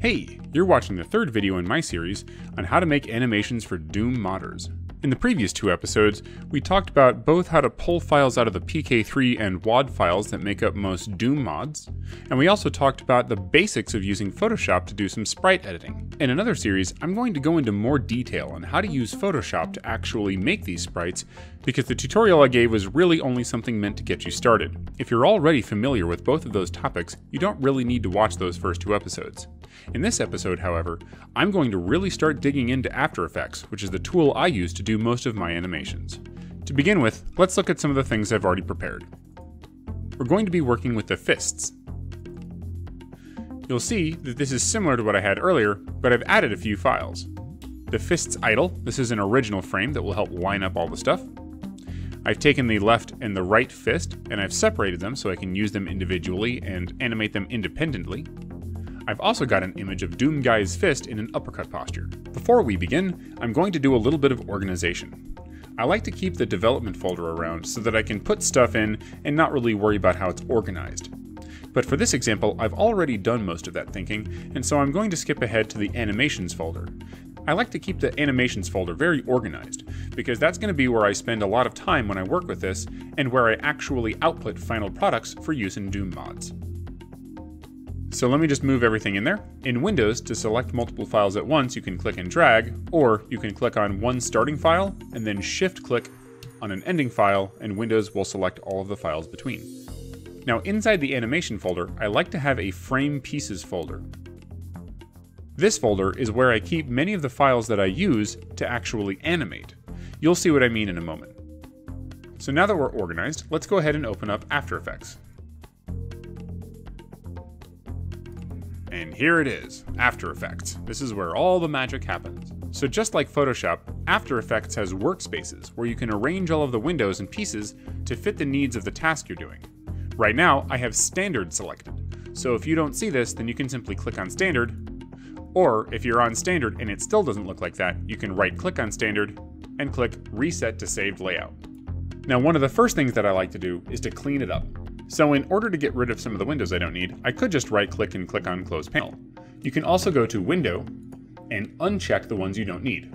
Hey, you're watching the third video in my series on how to make animations for Doom modders. In the previous two episodes, we talked about both how to pull files out of the PK3 and WAD files that make up most Doom mods, and we also talked about the basics of using Photoshop to do some sprite editing. In another series, I'm going to go into more detail on how to use Photoshop to actually make these sprites, because the tutorial I gave was really only something meant to get you started. If you're already familiar with both of those topics, you don't really need to watch those first two episodes. In this episode, however, I'm going to really start digging into After Effects, which is the tool I use to do most of my animations. To begin with, let's look at some of the things I've already prepared. We're going to be working with the fists. You'll see that this is similar to what I had earlier, but I've added a few files. The fists idle, this is an original frame that will help line up all the stuff. I've taken the left and the right fist, and I've separated them so I can use them individually and animate them independently. I've also got an image of Doom Guy's fist in an uppercut posture. Before we begin, I'm going to do a little bit of organization. I like to keep the development folder around so that I can put stuff in and not really worry about how it's organized. But for this example, I've already done most of that thinking, and so I'm going to skip ahead to the animations folder. I like to keep the animations folder very organized, because that's going to be where I spend a lot of time when I work with this, and where I actually output final products for use in Doom mods. So let me just move everything in there. In Windows, to select multiple files at once, you can click and drag, or you can click on one starting file and then shift click on an ending file, and Windows will select all of the files between. Now inside the animation folder, I like to have a frame pieces folder. This folder is where I keep many of the files that I use to actually animate. You'll see what I mean in a moment. So now that we're organized, let's go ahead and open up After Effects. And here it is, After Effects. This is where all the magic happens. So just like Photoshop, After Effects has workspaces where you can arrange all of the windows and pieces to fit the needs of the task you're doing. Right now, I have Standard selected. So if you don't see this, then you can simply click on Standard. Or if you're on Standard and it still doesn't look like that, you can right click on Standard and click Reset to Saved Layout. Now one of the first things that I like to do is to clean it up. So in order to get rid of some of the windows I don't need, I could just right click and click on Close Panel. You can also go to Window and uncheck the ones you don't need.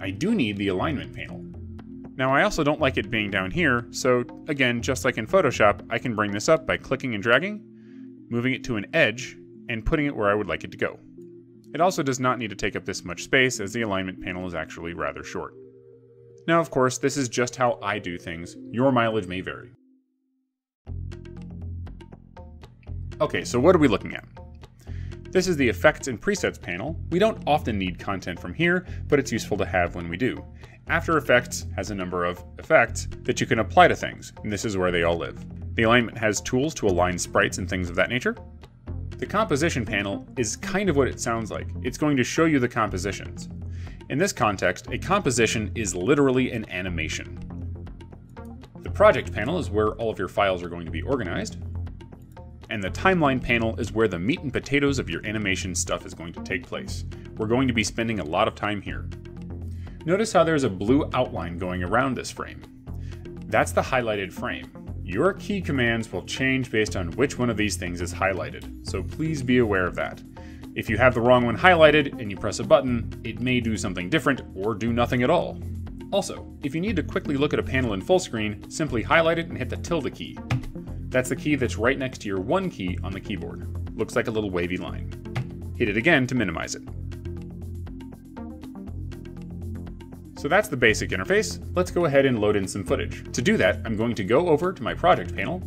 I do need the alignment panel. Now I also don't like it being down here, so again, just like in Photoshop, I can bring this up by clicking and dragging, moving it to an edge, and putting it where I would like it to go. It also does not need to take up this much space as the alignment panel is actually rather short. Now, of course, this is just how I do things. Your mileage may vary. Okay, so what are we looking at? This is the Effects and Presets panel. We don't often need content from here, but it's useful to have when we do. After Effects has a number of effects that you can apply to things, and this is where they all live. The alignment has tools to align sprites and things of that nature. The composition panel is kind of what it sounds like. It's going to show you the compositions. In this context, a composition is literally an animation. The project panel is where all of your files are going to be organized. And the timeline panel is where the meat and potatoes of your animation stuff is going to take place. We're going to be spending a lot of time here. Notice how there's a blue outline going around this frame. That's the highlighted frame. Your key commands will change based on which one of these things is highlighted, so please be aware of that. If you have the wrong one highlighted and you press a button, it may do something different or do nothing at all. Also, if you need to quickly look at a panel in full screen, simply highlight it and hit the tilde key. That's the key that's right next to your 1 key on the keyboard. Looks like a little wavy line. Hit it again to minimize it. So that's the basic interface. Let's go ahead and load in some footage. To do that, I'm going to go over to my project panel,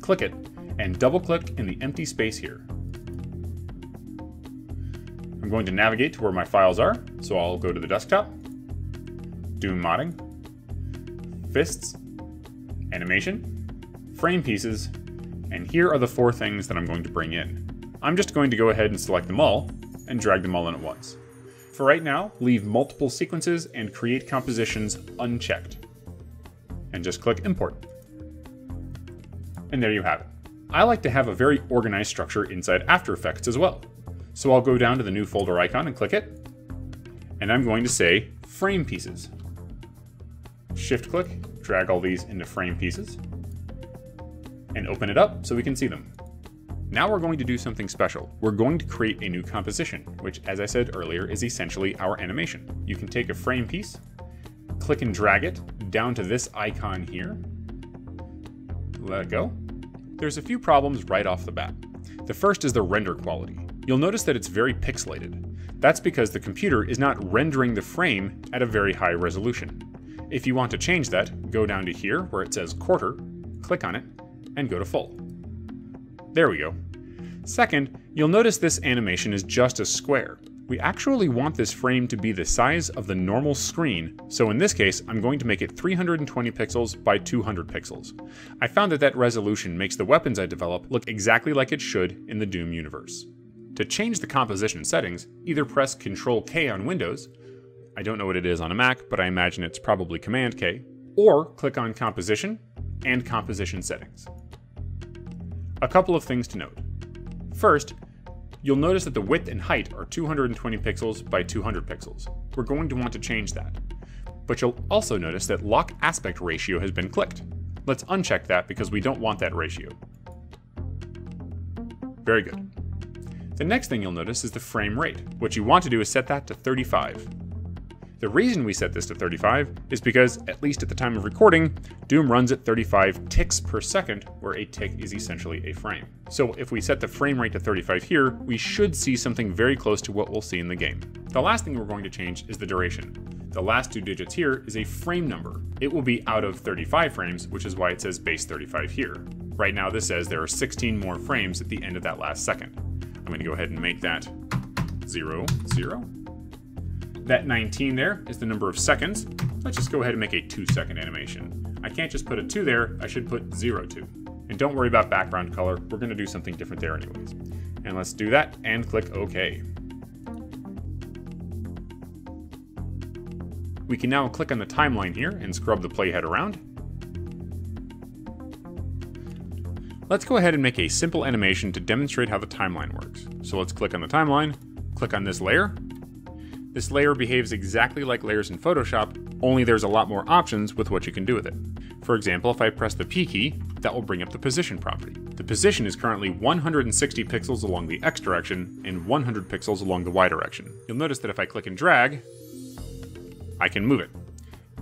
click it, and double click in the empty space here. I'm going to navigate to where my files are, so I'll go to the desktop, Doom Modding, Fists, Animation, Frame Pieces, and here are the four things that I'm going to bring in. I'm just going to go ahead and select them all, and drag them all in at once. For right now, leave multiple sequences and create compositions unchecked. And just click Import. And there you have it. I like to have a very organized structure inside After Effects as well. So I'll go down to the new folder icon and click it. And I'm going to say frame pieces. Shift click, drag all these into frame pieces, and open it up so we can see them. Now we're going to do something special. We're going to create a new composition, which as I said earlier is essentially our animation. You can take a frame piece, click and drag it down to this icon here, let it go. There's a few problems right off the bat. The first is the render quality. You'll notice that it's very pixelated. That's because the computer is not rendering the frame at a very high resolution. If you want to change that, go down to here where it says quarter, click on it, and go to full. There we go. Second, you'll notice this animation is just a square. We actually want this frame to be the size of the normal screen, so in this case, I'm going to make it 320 pixels by 200 pixels. I found that that resolution makes the weapons I develop look exactly like it should in the Doom universe. To change the composition settings, either press Ctrl K on Windows, I don't know what it is on a Mac, but I imagine it's probably Command K, or click on Composition and Composition Settings. A couple of things to note. First, you'll notice that the width and height are 220 pixels by 200 pixels. We're going to want to change that. But you'll also notice that lock aspect ratio has been clicked. Let's uncheck that because we don't want that ratio. Very good. The next thing you'll notice is the frame rate. What you want to do is set that to 35. The reason we set this to 35 is because, at least at the time of recording, Doom runs at 35 ticks per second, where a tick is essentially a frame. So if we set the frame rate to 35 here, we should see something very close to what we'll see in the game. The last thing we're going to change is the duration. The last two digits here is a frame number. It will be out of 35 frames, which is why it says base 35 here. Right now this says there are 16 more frames at the end of that last second. I'm going to go ahead and make that 0, 0, that 19 there is the number of seconds. Let's just go ahead and make a 2 second animation. I can't just put a 2 there, I should put 0 2. And don't worry about background color, we're going to do something different there anyways. And let's do that and click OK. We can now click on the timeline here and scrub the playhead around. Let's go ahead and make a simple animation to demonstrate how the timeline works. So let's click on the timeline, click on this layer, this layer behaves exactly like layers in Photoshop, only there's a lot more options with what you can do with it. For example, if I press the P key, that will bring up the position property. The position is currently 160 pixels along the X direction and 100 pixels along the Y direction. You'll notice that if I click and drag, I can move it.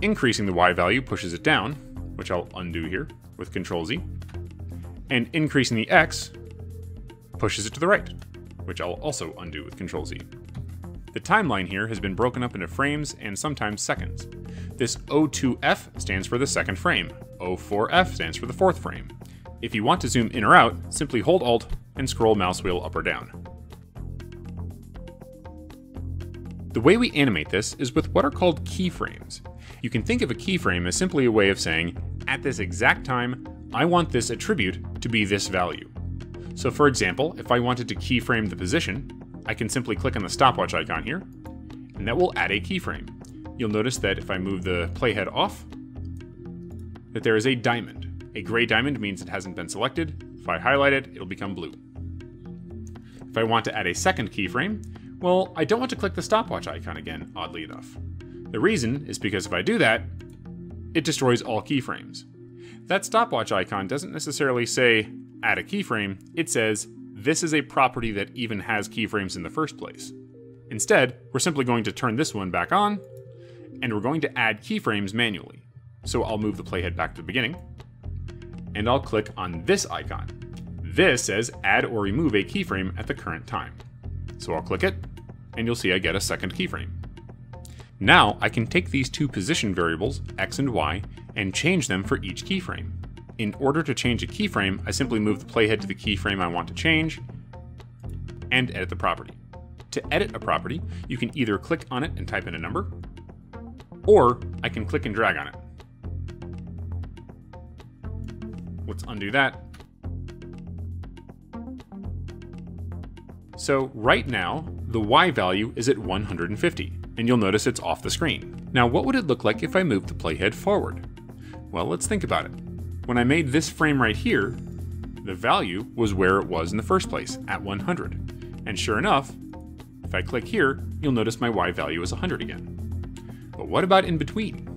Increasing the Y value pushes it down, which I'll undo here with Control Z, and increasing the X pushes it to the right, which I'll also undo with Control Z. The timeline here has been broken up into frames and sometimes seconds. This O2F stands for the second frame, O4F stands for the fourth frame. If you want to zoom in or out, simply hold Alt and scroll mouse wheel up or down. The way we animate this is with what are called keyframes. You can think of a keyframe as simply a way of saying, at this exact time, I want this attribute to be this value. So for example, if I wanted to keyframe the position, I can simply click on the stopwatch icon here, and that will add a keyframe. You'll notice that if I move the playhead off, that there is a diamond. A gray diamond means it hasn't been selected. If I highlight it, it'll become blue. If I want to add a second keyframe, well, I don't want to click the stopwatch icon again, oddly enough. The reason is because if I do that, it destroys all keyframes. That stopwatch icon doesn't necessarily say add a keyframe, it says this is a property that even has keyframes in the first place. Instead, we're simply going to turn this one back on, and we're going to add keyframes manually. So I'll move the playhead back to the beginning, and I'll click on this icon. This says add or remove a keyframe at the current time. So I'll click it, and you'll see I get a second keyframe. Now I can take these two position variables, x and y, and change them for each keyframe. In order to change a keyframe, I simply move the playhead to the keyframe I want to change and edit the property. To edit a property, you can either click on it and type in a number, or I can click and drag on it. Let's undo that. So right now, the Y value is at 150, and you'll notice it's off the screen. Now what would it look like if I moved the playhead forward? Well, let's think about it. When I made this frame right here, the value was where it was in the first place, at 100. And sure enough, if I click here, you'll notice my Y value is 100 again. But what about in between?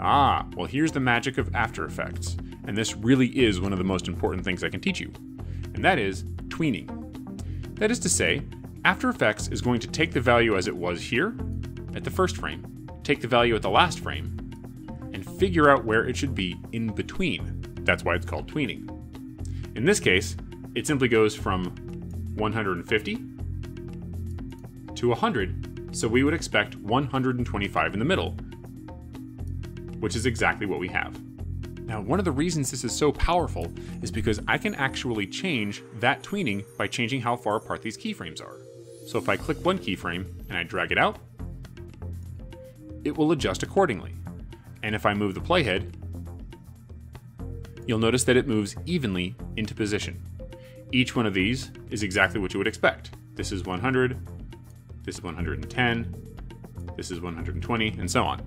Ah, well here's the magic of After Effects, and this really is one of the most important things I can teach you. and that is tweening. That is to say, After Effects is going to take the value as it was here, at the first frame, take the value at the last frame, and figure out where it should be in between. That's why it's called tweening. In this case, it simply goes from 150 to 100, so we would expect 125 in the middle, which is exactly what we have. Now, one of the reasons this is so powerful is because I can actually change that tweening by changing how far apart these keyframes are. So if I click one keyframe and I drag it out, it will adjust accordingly. And if I move the playhead, you'll notice that it moves evenly into position. Each one of these is exactly what you would expect. This is 100, this is 110, this is 120, and so on.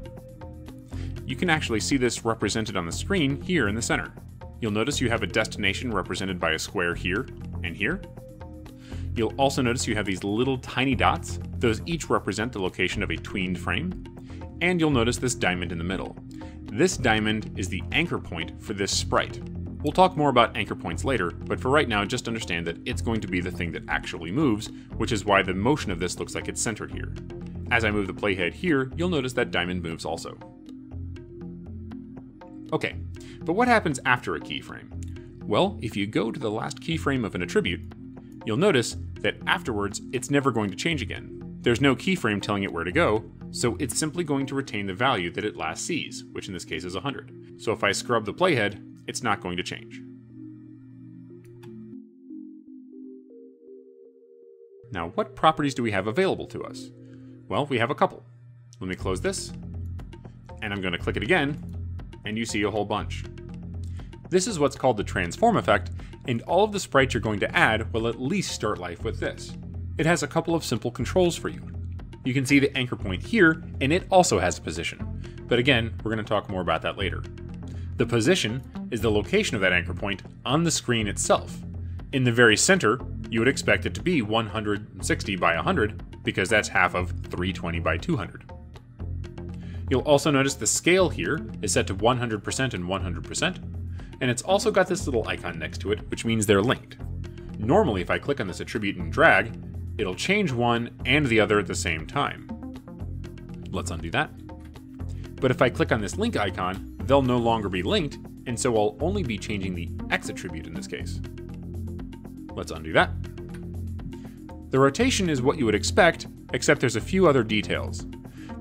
You can actually see this represented on the screen here in the center. You'll notice you have a destination represented by a square here and here. You'll also notice you have these little tiny dots. Those each represent the location of a tweened frame. And you'll notice this diamond in the middle. This diamond is the anchor point for this sprite. We'll talk more about anchor points later, but for right now just understand that it's going to be the thing that actually moves, which is why the motion of this looks like it's centered here. As I move the playhead here, you'll notice that diamond moves also. Okay, but what happens after a keyframe? Well, if you go to the last keyframe of an attribute, you'll notice that afterwards it's never going to change again. There's no keyframe telling it where to go, so it's simply going to retain the value that it last sees, which in this case is 100. So if I scrub the playhead, it's not going to change. Now, what properties do we have available to us? Well, we have a couple. Let me close this, and I'm going to click it again, and you see a whole bunch. This is what's called the transform effect, and all of the sprites you're going to add will at least start life with this. It has a couple of simple controls for you. You can see the anchor point here, and it also has a position. But again, we're going to talk more about that later. The position is the location of that anchor point on the screen itself. In the very center, you would expect it to be 160 by 100, because that's half of 320 by 200. You'll also notice the scale here is set to 100% and 100%, and it's also got this little icon next to it, which means they're linked. Normally, if I click on this attribute and drag, it'll change one and the other at the same time. Let's undo that. But if I click on this link icon, they'll no longer be linked, and so I'll only be changing the X attribute in this case. Let's undo that. The rotation is what you would expect, except there's a few other details.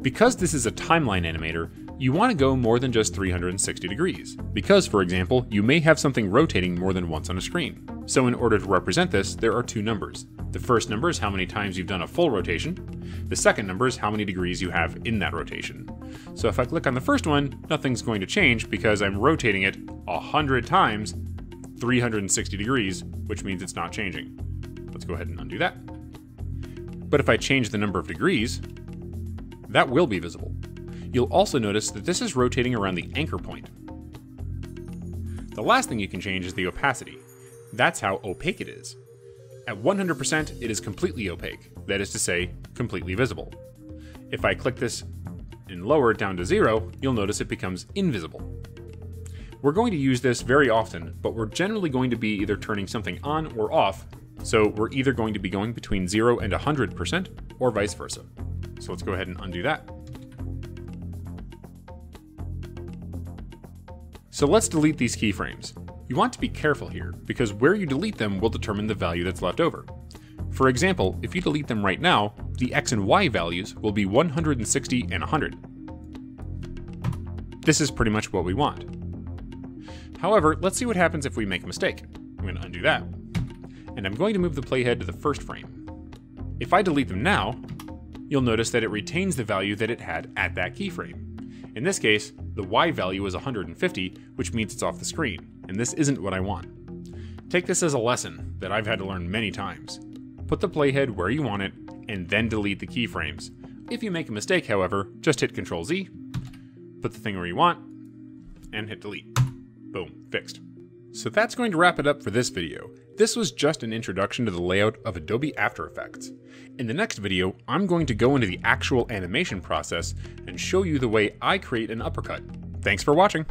Because this is a timeline animator, you want to go more than just 360 degrees, because, for example, you may have something rotating more than once on a screen. So in order to represent this, there are two numbers. The first number is how many times you've done a full rotation. The second number is how many degrees you have in that rotation. So if I click on the first one, nothing's going to change because I'm rotating it 100 times 360 degrees, which means it's not changing. Let's go ahead and undo that. But if I change the number of degrees, that will be visible. You'll also notice that this is rotating around the anchor point. The last thing you can change is the opacity. That's how opaque it is. At 100%, it is completely opaque, that is to say, completely visible. If I click this and lower it down to zero, you'll notice it becomes invisible. We're going to use this very often, but we're generally going to be either turning something on or off, so we're either going to be going between 0 and 100% or vice versa. So let's go ahead and undo that. So let's delete these keyframes. You want to be careful here, because where you delete them will determine the value that's left over. For example, if you delete them right now, the x and y values will be 160 and 100. This is pretty much what we want. However, let's see what happens if we make a mistake. I'm going to undo that. And I'm going to move the playhead to the first frame. If I delete them now, you'll notice that it retains the value that it had at that keyframe. In this case, the Y value is 150, which means it's off the screen, and this isn't what I want. Take this as a lesson that I've had to learn many times. Put the playhead where you want it, and then delete the keyframes. If you make a mistake, however, just hit Ctrl Z, put the thing where you want, and hit delete. Boom, fixed. So that's going to wrap it up for this video. This was just an introduction to the layout of Adobe After Effects. In the next video, I'm going to go into the actual animation process and show you the way I create an uppercut. Thanks for watching!